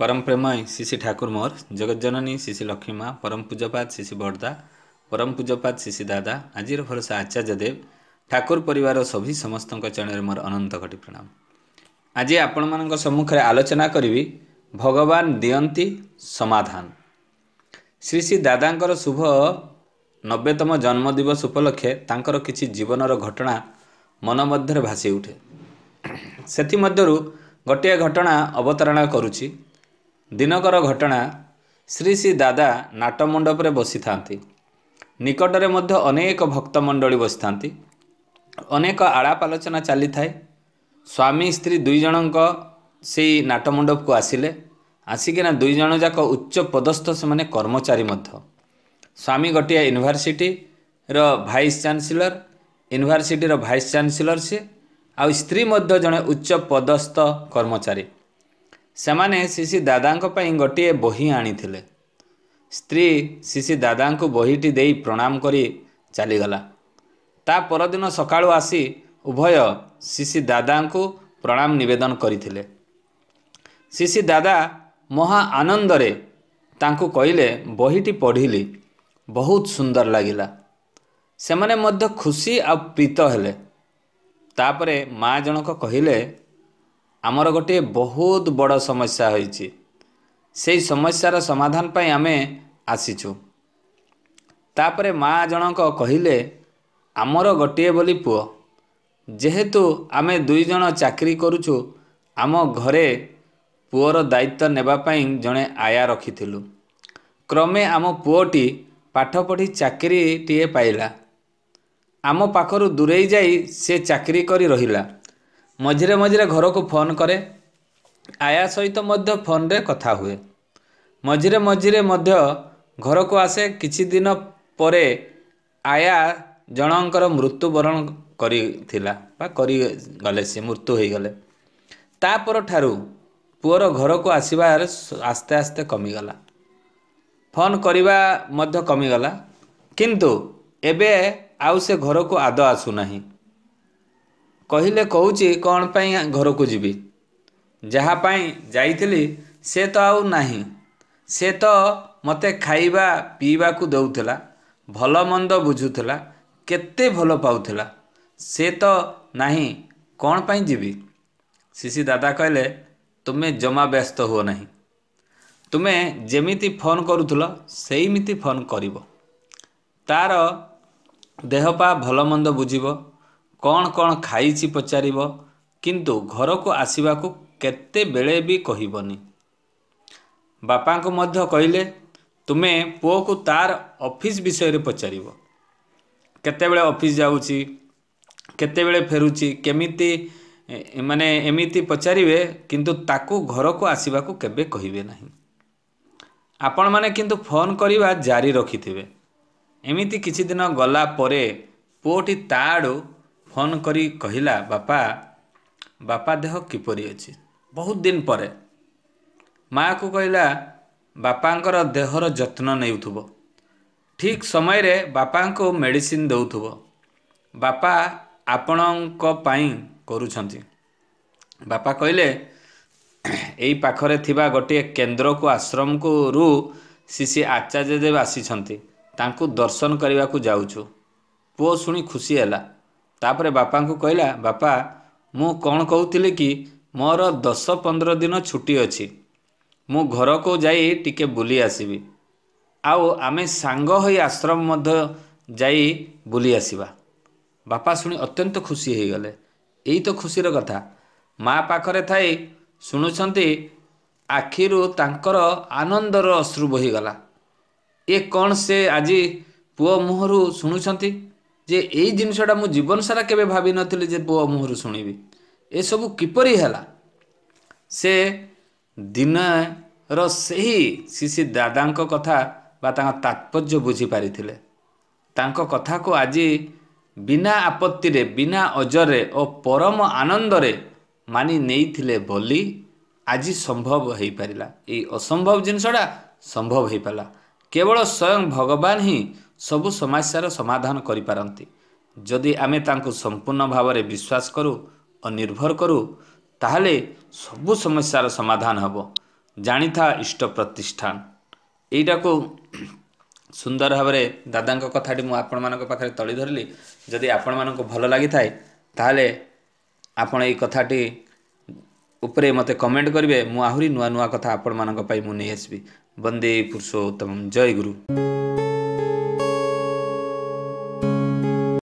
ପରମ ପ୍ରେମୟ ଶିଶି ଠାକୁର ମୋର ଜଗଜ୍ଜନନୀ ଶିଶି ଲକ୍ଷ୍ମୀ ମା ପରମ ପୂଜପାତ ଶିଶି ବରଦା ପରମ ପୂଜପାତ ଶିଶି ଦାଦା ଆଜିର ଭରସା ଆଚାର୍ଯ୍ୟ ଦେବ ଠାକୁର ପରିବାର ସଭି ସମସ୍ତଙ୍କ ଚରଣରେ ମୋର ଅନନ୍ତ ଘଟି ପ୍ରଣାମ। ଆଜି ଆପଣମାନଙ୍କ ସମ୍ମୁଖରେ ଆଲୋଚନା କରିବି ଭଗବାନ ଦିଅନ୍ତି ସମାଧାନ। ଶ୍ରୀ ଶ୍ରୀ ଦାଦାଙ୍କର ଶୁଭ ନବେତମ ଜନ୍ମଦିବସ ଉପଲକ୍ଷେ ତାଙ୍କର କିଛି ଜୀବନର ଘଟଣା ମନ ମଧ୍ୟରେ ଭାସି ଉଠେ। ସେଥିମଧ୍ୟରୁ ଗୋଟିଏ ଘଟଣା ଅବତାରଣା କରୁଛି। ଦିନକର ଘଟଣା ଶ୍ରୀ ଶ୍ରୀ ଦାଦା ନାଟ ମଣ୍ଡପରେ ବସିଥାନ୍ତି। ନିକଟରେ ମଧ୍ୟ ଅନେକ ଭକ୍ତମଣ୍ଡଳୀ ବସିଥାନ୍ତି। ଅନେକ ଆଳାପ ଆଲୋଚନା ଚାଲିଥାଏ। ସ୍ୱାମୀ ସ୍ତ୍ରୀ ଦୁଇ ଜଣଙ୍କ ସେଇ ନାଟ ମଣ୍ଡପକୁ ଆସିଲେ। ଆସିକିନା ଦୁଇ ଜଣ ଯାକ ଉଚ୍ଚ ପଦସ୍ଥ ସେମାନେ କର୍ମଚାରୀ ମଧ୍ୟ। ସ୍ୱାମୀ ଗୋଟିଏ ୟୁନିଭର୍ସିଟିର ଭାଇସ୍ ଚାନ୍ସେଲର ୟୁନିଭର୍ସିଟିର ଭାଇସ୍ ଚାନ୍ସେଲର ସିଏ। ଆଉ ସ୍ତ୍ରୀ ମଧ୍ୟ ଜଣେ ଉଚ୍ଚ ପଦସ୍ଥ କର୍ମଚାରୀ। ସେମାନେ ଶିଶି ଦାଦାଙ୍କ ପାଇଁ ଗୋଟିଏ ବହି ଆଣିଥିଲେ। ସ୍ତ୍ରୀ ଶିଶି ଦାଦାଙ୍କୁ ବହିଟି ଦେଇ ପ୍ରଣାମ କରି ଚାଲିଗଲା। ତା ପରଦିନ ସକାଳୁ ଆସି ଉଭୟ ଶିଶି ଦାଦାଙ୍କୁ ପ୍ରଣାମ ନିବେଦନ କରିଥିଲେ। ଶିଶି ଦାଦା ମହା ଆନନ୍ଦରେ ତାଙ୍କୁ କହିଲେ ବହିଟି ପଢ଼ିଲି ବହୁତ ସୁନ୍ଦର ଲାଗିଲା। ସେମାନେ ମଧ୍ୟ ଖୁସି ଆଉ ପ୍ରୀତ ହେଲେ ତାପରେ ମା ଜଣକ କହିଲେ ଆମର ଗୋଟିଏ ବହୁତ ବଡ଼ ସମସ୍ୟା ହୋଇଛି। ସେଇ ସମସ୍ୟାର ସମାଧାନ ପାଇଁ ଆମେ ଆସିଛୁ। ତାପରେ ମା ଜଣକ କହିଲେ ଆମର ଗୋଟିଏ ବୋଲି ପୁଅ। ଯେହେତୁ ଆମେ ଦୁଇ ଜଣ ଚାକିରି କରୁଛୁ ଆମ ଘରେ ପୁଅର ଦାୟିତ୍ୱ ନେବା ପାଇଁ ଜଣେ ଆୟା ରଖିଥିଲୁ। କ୍ରମେ ଆମ ପୁଅଟି ପାଠ ପଢ଼ି ଚାକିରିଟିଏ ପାଇଲା। ଆମ ପାଖରୁ ଦୂରେଇ ଯାଇ ସେ ଚାକିରି କରି ରହିଲା। ମଝିରେ ମଝିରେ ଘରକୁ ଫୋନ୍ କରେ। ଆୟା ସହିତ ମଧ୍ୟ ଫୋନ୍ରେ କଥା ହୁଏ। ମଝିରେ ମଝିରେ ମଧ୍ୟ ଘରକୁ ଆସେ। କିଛି ଦିନ ପରେ ଆୟା ଜଣଙ୍କର ମୃତ୍ୟୁବରଣ କରିଥିଲା ବା କରିଗଲେ। ସେ ମୃତ୍ୟୁ ହୋଇଗଲେ। ତାପରଠାରୁ ପୁଅର ଘରକୁ ଆସିବାରେ ଆସ୍ତେ ଆସ୍ତେ କମିଗଲା। ଫୋନ୍ କରିବା ମଧ୍ୟ କମିଗଲା। କିନ୍ତୁ ଏବେ ଆଉ ସେ ଘରକୁ ଆଦ ଆସୁନାହିଁ। କହିଲେ କହୁଛି କ'ଣ ପାଇଁ ଘରକୁ ଯିବି? ଯାହା ପାଇଁ ଯାଇଥିଲି ସେ ତ ଆଉ ନାହିଁ। ସେ ତ ମୋତେ ଖାଇବା ପିଇବାକୁ ଦେଉଥିଲା ଭଲ ମନ୍ଦ ବୁଝୁଥିଲା କେତେ ଭଲ ପାଉଥିଲା। ସେ ତ ନାହିଁ କ'ଣ ପାଇଁ ଯିବି? ଶିଶି ଦାଦା କହିଲେ ତୁମେ ଜମା ବ୍ୟସ୍ତ ହୁଅ ନାହିଁ। ତୁମେ ଯେମିତି ଫୋନ୍ କରୁଥିଲ ସେଇମିତି ଫୋନ୍ କରିବ। ତା'ର ଦେହ ପା ଭଲ ମନ୍ଦ ବୁଝିବ କ'ଣ କ'ଣ ଖାଇଛି ପଚାରିବ କିନ୍ତୁ ଘରକୁ ଆସିବାକୁ କେତେବେଳେ ବି କହିବନି। ବାପାଙ୍କୁ ମଧ୍ୟ କହିଲେ ତୁମେ ପୁଅକୁ ତାର ଅଫିସ୍ ବିଷୟରେ ପଚାରିବ। କେତେବେଳେ ଅଫିସ୍ ଯାଉଛି କେତେବେଳେ ଫେରୁଛି କେମିତି ମାନେ ଏମିତି ପଚାରିବେ କିନ୍ତୁ ତାକୁ ଘରକୁ ଆସିବାକୁ କେବେ କହିବେ ନାହିଁ। ଆପଣମାନେ କିନ୍ତୁ ଫୋନ୍ କରିବା ଜାରି ରଖିଥିବେ। ଏମିତି କିଛି ଦିନ ଗଲା ପରେ ପୁଅଟି ତା ଆଡ଼ୁ ଫୋନ୍ କରି କହିଲା ବାପା ବାପା ଦେହ କିପରି ଅଛି? ବହୁତ ଦିନ ପରେ। ମାଆକୁ କହିଲା ବାପାଙ୍କର ଦେହର ଯତ୍ନ ନେଉଥିବ। ଠିକ୍ ସମୟରେ ବାପାଙ୍କୁ ମେଡ଼ିସିନ ଦେଉଥିବ। ବାପା ଆପଣଙ୍କ ପାଇଁ କରୁଛନ୍ତି। ବାପା କହିଲେ ଏଇ ପାଖରେ ଥିବା ଗୋଟିଏ କେନ୍ଦ୍ରକୁ ଆଶ୍ରମକୁରୁ ଶିଶି ଆଚାର୍ଯ୍ୟ ଦେବ ଆସିଛନ୍ତି। ତାଙ୍କୁ ଦର୍ଶନ କରିବାକୁ ଯାଉଛୁ। ପୁଅ ଶୁଣି ଖୁସି ହେଲା। ତାପରେ ବାପାଙ୍କୁ କହିଲା ବାପା ମୁଁ କ'ଣ କହୁଥିଲି କି ମୋର ଦଶ ପନ୍ଦର ଦିନ ଛୁଟି ଅଛି। ମୁଁ ଘରକୁ ଯାଇ ଟିକେ ବୁଲି ଆସିବି। ଆଉ ଆମେ ସାଙ୍ଗ ହୋଇ ଆଶ୍ରମ ମଧ୍ୟ ଯାଇ ବୁଲି ଆସିବା ବାପା ଶୁଣି ଅତ୍ୟନ୍ତ ଖୁସି ହେଇଗଲେ। ଏଇ ତ ଖୁସିର କଥା। ମା ପାଖରେ ଥାଇ ଶୁଣୁଛନ୍ତି ଆଖିରୁ ତାଙ୍କର ଆନନ୍ଦର ଅଶ୍ରୁ ବହିଗଲା। ଏ କ'ଣ ସେ ଆଜି ପୁଅ ମୁହଁରୁ ଶୁଣୁଛନ୍ତି? ଯେ ଏଇ ଜିନିଷଟା ମୁଁ ଜୀବନ ସାରା କେବେ ଭାବିନଥିଲି ଯେ ପୁଅ ମୁହଁରୁ ଶୁଣିବି। ଏସବୁ କିପରି ହେଲା? ସେ ଦିନର ସେହି ଶିଶି ଦାଦାଙ୍କ କଥା ବା ତାଙ୍କ ତାତ୍ପର୍ଯ୍ୟ ବୁଝିପାରିଥିଲେ। ତାଙ୍କ କଥାକୁ ଆଜି ବିନା ଆପତ୍ତିରେ ବିନା ଅଜରରେ ଓ ପରମ ଆନନ୍ଦରେ ମାନି ନେଇଥିଲେ ବୋଲି ଆଜି ସମ୍ଭବ ହେଇପାରିଲା। ଏଇ ଅସମ୍ଭବ ଜିନିଷଟା ସମ୍ଭବ ହେଇପାରିଲା। କେବଳ ସ୍ୱୟଂ ଭଗବାନ ହିଁ ସବୁ ସମସ୍ୟାର ସମାଧାନ କରିପାରନ୍ତି। ଯଦି ଆମେ ତାଙ୍କୁ ସମ୍ପୂର୍ଣ୍ଣ ଭାବରେ ବିଶ୍ୱାସ କରୁ ଓ ନିର୍ଭର କରୁ ତାହେଲେ ସବୁ ସମସ୍ୟାର ସମାଧାନ ହେବ। ଜାଣିଥା ଇଷ୍ଟ ପ୍ରତିଷ୍ଠାନ। ଏଇଟାକୁ ସୁନ୍ଦର ଭାବରେ ଦାଦାଙ୍କ କଥାଟି ମୁଁ ଆପଣମାନଙ୍କ ପାଖରେ ତଳି ଧରିଲି। ଯଦି ଆପଣମାନଙ୍କୁ ଭଲ ଲାଗିଥାଏ ତାହେଲେ ଆପଣ ଏଇ କଥାଟି ଉପରେ ମୋତେ କମେଣ୍ଟ କରିବେ। ମୁଁ ଆହୁରି ନୂଆ ନୂଆ କଥା ଆପଣମାନଙ୍କ ପାଇଁ ମୁଁ ନେଇ ଆସିବି। ବନ୍ଦେ ପୁରୁଷୋତ୍ତମ ଜୟ ଗୁରୁ।